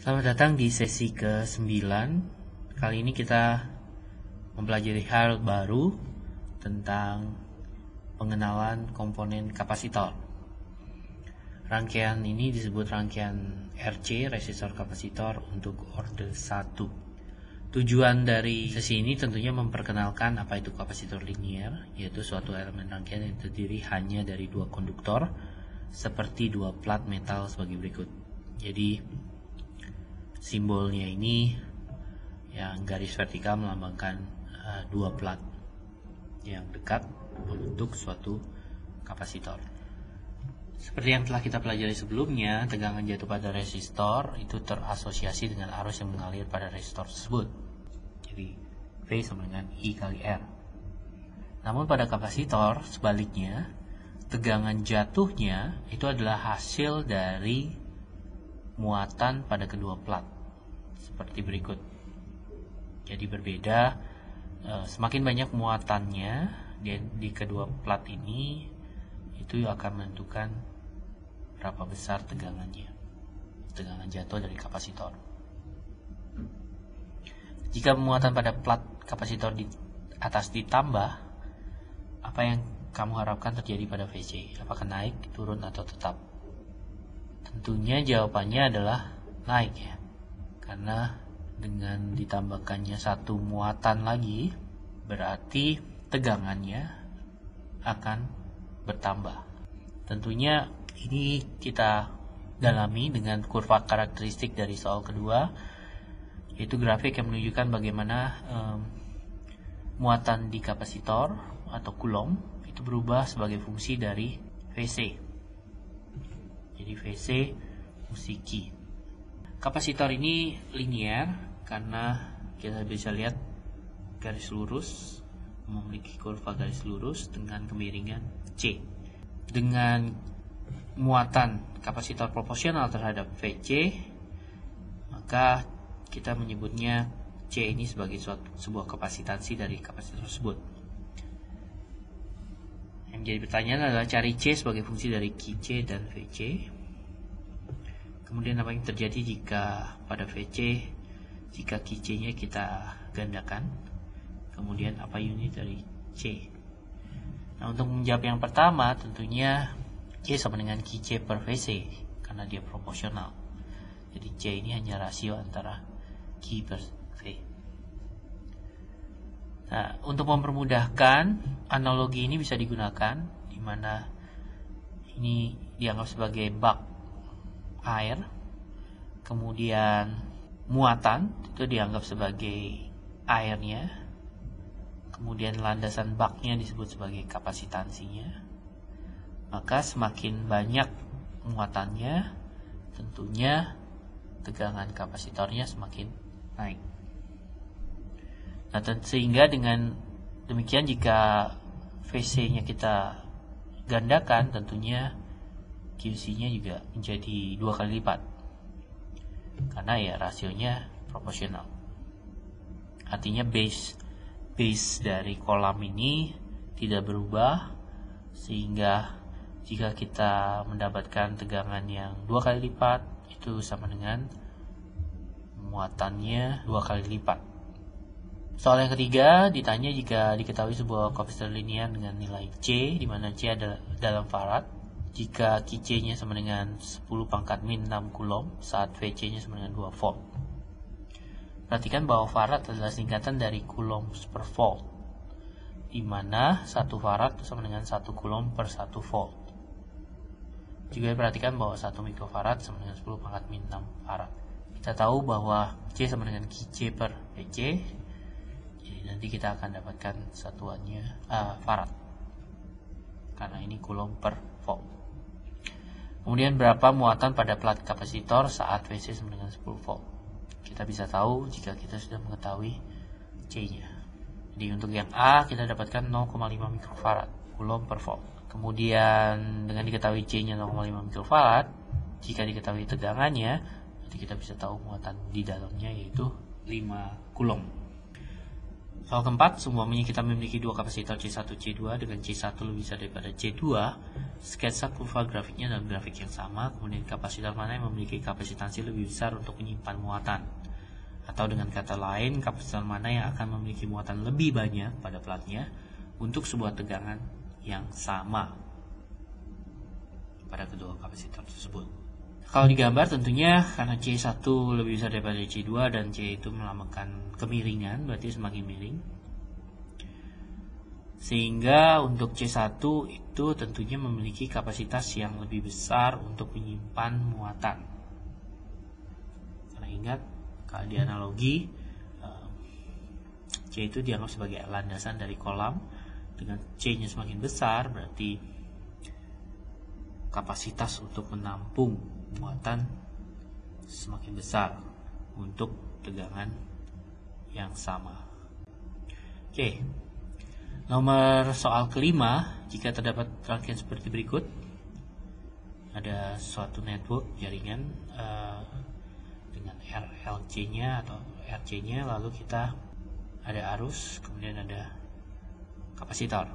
Selamat datang di sesi ke-9 Kali ini kita mempelajari hal baru tentang pengenalan komponen kapasitor. Rangkaian ini disebut rangkaian RC, resistor kapasitor untuk order 1 Tujuan dari sesi ini tentunya memperkenalkan apa itu kapasitor linier Yaitu suatu elemen rangkaian yang terdiri hanya dari dua konduktor Seperti dua plat metal sebagai berikut. Jadi simbolnya ini yang garis vertikal melambangkan uh, dua plat yang dekat membentuk suatu kapasitor. Seperti yang telah kita pelajari sebelumnya, tegangan jatuh pada resistor itu terasosiasi dengan arus yang mengalir pada resistor tersebut. Jadi V sama dengan I kali R. Namun pada kapasitor sebaliknya, tegangan jatuhnya itu adalah hasil dari muatan pada kedua plat seperti berikut. Jadi berbeda, eh, semakin banyak muatannya di, di kedua plat ini itu akan menentukan berapa besar tegangannya, tegangan jatuh dari kapasitor. Jika muatan pada plat kapasitor di atas ditambah, apa yang kamu harapkan terjadi pada VC? Apakah naik, turun, atau tetap? Tentunya jawabannya adalah naik ya. Karena dengan ditambahkannya satu muatan lagi berarti tegangannya akan bertambah. Tentunya ini kita dalami dengan kurva karakteristik dari soal kedua yaitu grafik yang menunjukkan bagaimana um, muatan di kapasitor atau coulomb itu berubah sebagai fungsi dari VC. Jadi VC Q. Kapasitor ini linier karena kita bisa lihat garis lurus memiliki kurva garis lurus dengan kemiringan C. Dengan muatan kapasitor proporsional terhadap VC, maka kita menyebutnya C ini sebagai suatu, sebuah kapasitansi dari kapasitor tersebut. Yang menjadi pertanyaan adalah cari C sebagai fungsi dari QC dan VC. Kemudian apa yang terjadi jika pada VC jika QC-nya kita gandakan? Kemudian apa unit dari C? Nah, untuk menjawab yang pertama tentunya C sama dengan QC per VC karena dia proporsional. Jadi C ini hanya rasio antara Q per. Nah, untuk mempermudahkan analogi ini bisa digunakan di mana ini dianggap sebagai bak air kemudian muatan itu dianggap sebagai airnya kemudian landasan baknya disebut sebagai kapasitansinya. Maka semakin banyak muatannya tentunya tegangan kapasitornya semakin naik nah sehingga dengan demikian jika VC nya kita gandakan tentunya QC-nya juga menjadi dua kali lipat. Karena ya rasionya proporsional. Artinya base base dari kolam ini tidak berubah sehingga jika kita mendapatkan tegangan yang dua kali lipat itu sama dengan muatannya dua kali lipat Soal yang ketiga ditanya jika diketahui sebuah kapasitor linear dengan nilai C di mana C adalah dalam farad jika QC-nya sama dengan 10 pangkat min 6 Coulomb saat VC-nya sama dengan 2 volt. Perhatikan bahwa farad adalah singkatan dari Coulomb per volt, di mana 1 farad sama dengan 1 Coulomb per 1 volt. Juga perhatikan bahwa 1 mikrofarad sama dengan 10 pangkat min 6 farad. Kita tahu bahwa C sama dengan QC per VC, jadi nanti kita akan dapatkan satuannya uh, farad. Karena ini Coulomb per volt. Kemudian berapa muatan pada plat kapasitor saat VC sama dengan 10 volt. Kita bisa tahu jika kita sudah mengetahui C-nya. Jadi untuk yang A kita dapatkan 0,5 mikrofarad coulomb per volt. Kemudian dengan diketahui C-nya 0,5 mikrofarad, jika diketahui tegangannya, nanti kita bisa tahu muatan di dalamnya yaitu 5 coulomb. Soal keempat, semuanya kita memiliki dua kapasitor C1, C2 dengan C1 lebih besar daripada C2. Sketsa kurva grafiknya dalam grafik yang sama, kemudian kapasitor mana yang memiliki kapasitansi lebih besar untuk menyimpan muatan. Atau dengan kata lain, kapasitor mana yang akan memiliki muatan lebih banyak pada platnya untuk sebuah tegangan yang sama pada kedua kapasitor tersebut. Kalau digambar tentunya karena C1 lebih besar daripada C2 dan C itu melambangkan kemiringan, berarti semakin miring. Sehingga untuk C1 itu tentunya memiliki kapasitas yang lebih besar untuk menyimpan muatan. Karena ingat, kalau di analogi, eh, C itu dianggap sebagai landasan dari kolam. Dengan C-nya semakin besar, berarti kapasitas untuk menampung muatan semakin besar untuk tegangan yang sama. Oke, nomor soal kelima, jika terdapat rangkaian seperti berikut, ada suatu network jaringan uh, dengan RLC-nya atau RC-nya, lalu kita ada arus, kemudian ada kapasitor.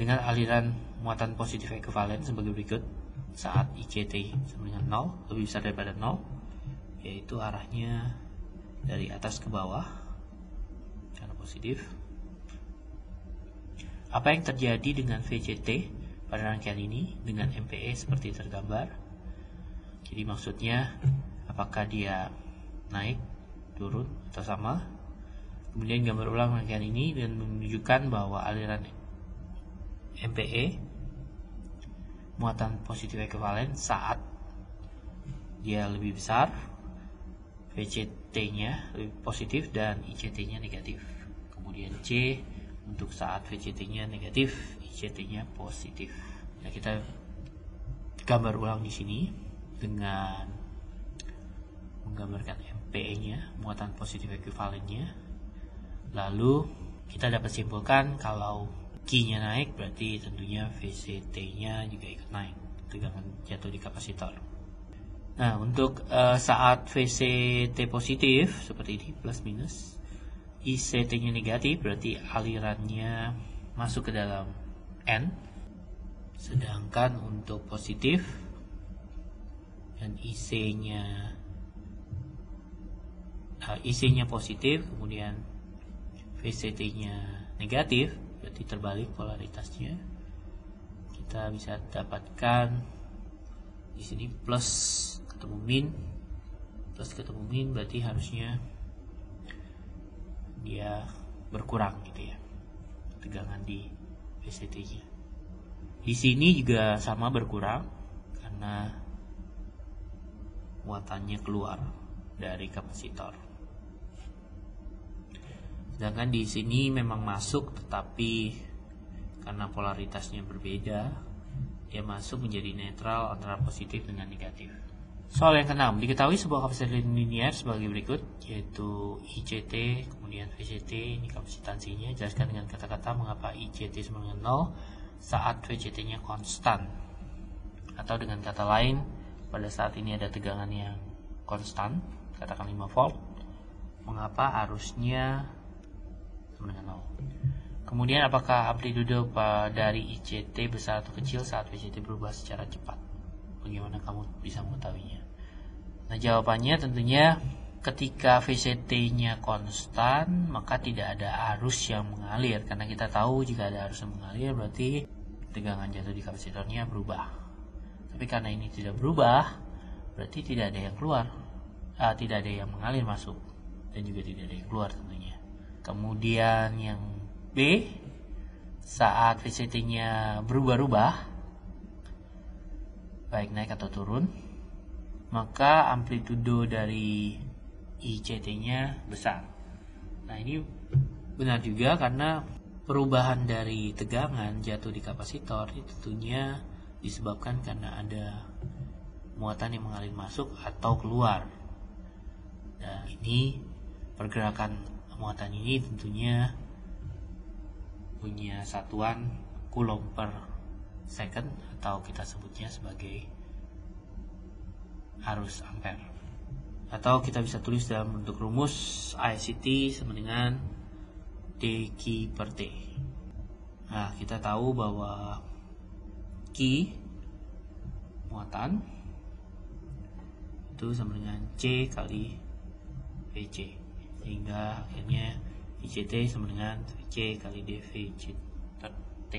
Dengan aliran muatan positif ekuivalen sebagai berikut, saat ICT sama dengan 0 lebih besar daripada 0 yaitu arahnya dari atas ke bawah karena positif. Apa yang terjadi dengan VCT pada rangkaian ini dengan MPE seperti tergambar? Jadi maksudnya apakah dia naik turun atau sama? Kemudian gambar ulang rangkaian ini dan menunjukkan bahwa aliran MPE muatan positif ekuivalen saat dia lebih besar VCT-nya lebih positif dan ICT-nya negatif. Kemudian C untuk saat VCT-nya negatif ICT-nya positif. Nah kita gambar ulang di sini dengan menggambarkan MPE-nya muatan positif ekuivalennya lalu kita dapat simpulkan kalau Q-nya naik berarti tentunya VCT-nya juga ikut naik tegangan jatuh di kapasitor. Nah, untuk uh, saat VCT positif seperti ini plus minus, ICT-nya negatif berarti alirannya masuk ke dalam N. Sedangkan untuk positif dan IC-nya uh, IC-nya positif, kemudian VCT-nya negatif, berarti terbalik polaritasnya. Kita bisa dapatkan di sini plus ketemu min. Plus ketemu min berarti harusnya dia berkurang gitu ya. Tegangan di VCT nya di sini juga sama berkurang karena muatannya keluar dari kapasitor Sedangkan di sini memang masuk tetapi karena polaritasnya berbeda, dia masuk menjadi netral antara positif dengan negatif. Soal yang keenam, diketahui sebuah kapasitor linier sebagai berikut, yaitu ICT, kemudian VCT, ini kapasitansinya, jelaskan dengan kata-kata mengapa ICT sama dengan 0 saat VCT-nya konstan. Atau dengan kata lain, pada saat ini ada tegangan yang konstan, katakan 5 volt, mengapa arusnya 0. Kemudian apakah amplitude dari ICT besar atau kecil saat VCT berubah secara cepat? Bagaimana kamu bisa mengetahuinya? Nah jawabannya tentunya ketika VCT-nya konstan maka tidak ada arus yang mengalir karena kita tahu jika ada arus yang mengalir berarti tegangan jatuh di kapasitornya berubah. Tapi karena ini tidak berubah berarti tidak ada yang keluar, uh, tidak ada yang mengalir masuk dan juga tidak ada yang keluar tentunya. Kemudian yang B saat VCT-nya berubah-ubah baik naik atau turun maka amplitudo dari ICT-nya besar. Nah, ini benar juga karena perubahan dari tegangan jatuh di kapasitor itu tentunya disebabkan karena ada muatan yang mengalir masuk atau keluar. Nah, ini pergerakan muatan ini tentunya punya satuan coulomb per second atau kita sebutnya sebagai arus ampere atau kita bisa tulis dalam bentuk rumus ICT sama dengan dq per t. Nah kita tahu bahwa Q muatan itu sama dengan C kali VC sehingga akhirnya ICT sama dengan VC kali dV T